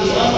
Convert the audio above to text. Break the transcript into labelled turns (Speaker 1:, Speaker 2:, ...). Speaker 1: Yeah.